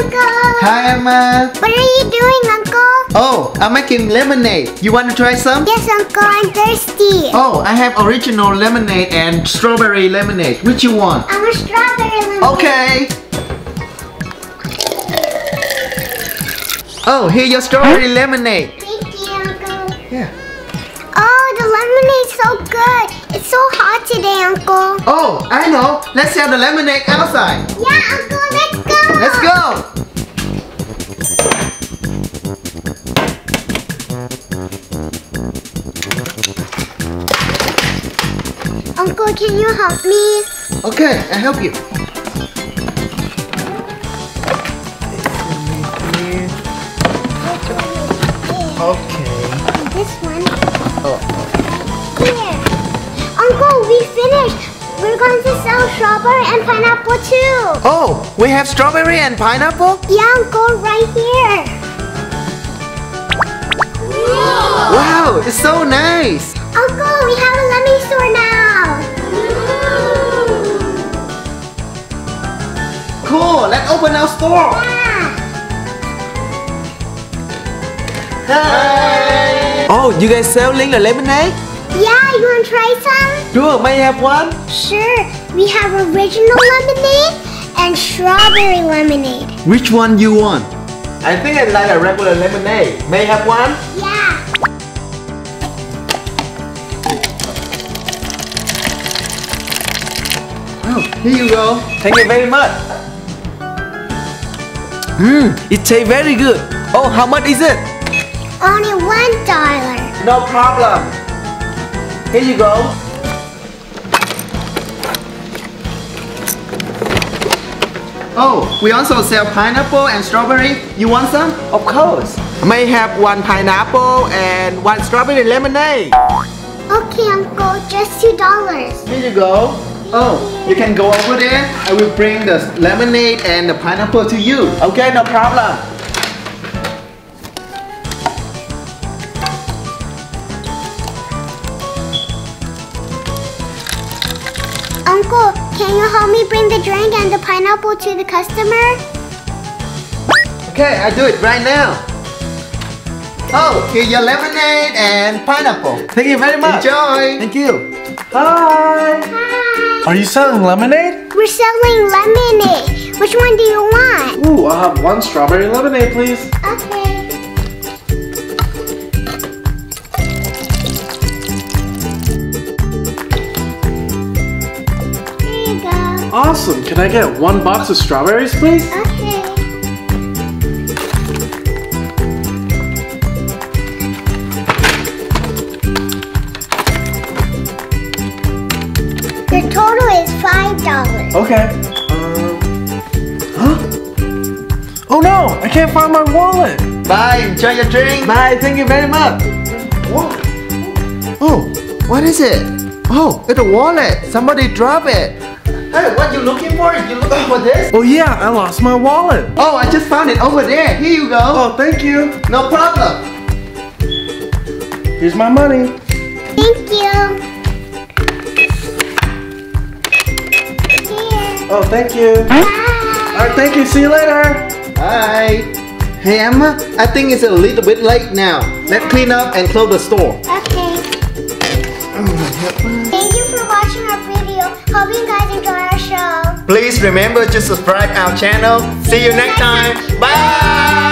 Uncle. Hi, Emma. What are you doing, Uncle? Oh, I'm making lemonade. You want to try some? Yes, Uncle. I'm thirsty. Oh, I have original lemonade and strawberry lemonade. Which you want? I'm a strawberry lemonade. Okay. Oh, here your strawberry lemonade. Thank you, Uncle. Yeah. Oh, the lemonade's so good. It's so hot today, Uncle. Oh, I know. Let's have the lemonade outside. Yeah, Uncle. Let's go. Let's go. Can you help me? Okay, I help you. Okay. This one. Oh. Here. Uncle, we finished. We're going to sell strawberry and pineapple too. Oh, we have strawberry and pineapple? Yeah, Uncle, right here. Wow, it's so nice. Uncle, we have let's open our store. Yeah. Hi. Oh, you guys selling the lemonade? Yeah, you want to try some? Sure, may I have one? Sure. We have original lemonade and strawberry lemonade. Which one do you want? I think I like a regular lemonade. May I have one? Yeah. Oh, here you go. Thank you very much. Mmm, it tastes very good. Oh, how much is it? Only one dollar. No problem. Here you go. Oh, we also sell pineapple and strawberry. You want some? Of course. May have one pineapple and one strawberry lemonade. Okay, Uncle, just two dollars. Here you go. Oh, you can go over there. I will bring the lemonade and the pineapple to you. Okay, no problem. Uncle, can you help me bring the drink and the pineapple to the customer? Okay, I do it right now. Oh, here's your lemonade and pineapple. Thank you very much. Enjoy. Thank you. Hi. Are you selling lemonade? We're selling lemonade. Which one do you want? Ooh, I'll have one strawberry lemonade, please. Okay. Here you go. Awesome. Can I get one box of strawberries, please? Okay. The total is five dollars. Okay. Um. Huh? Oh no! I can't find my wallet. Bye. Enjoy your drink. Bye. Thank you very much. What? Oh, what is it? Oh, it's a wallet. Somebody dropped it. Hey, what are you looking for? You looking for this? Oh yeah, I lost my wallet. Oh, I just found it over there. Here you go. Oh, thank you. No problem. Here's my money. Thank you. Oh, thank you. All Bye. right, thank you. See you later. Bye. Hey Emma, I think it's a little bit late now. Let's clean up and close the store. Okay. Thank you for watching our video. Hope you guys enjoy our show. Please remember to subscribe our channel. See you next time. Bye.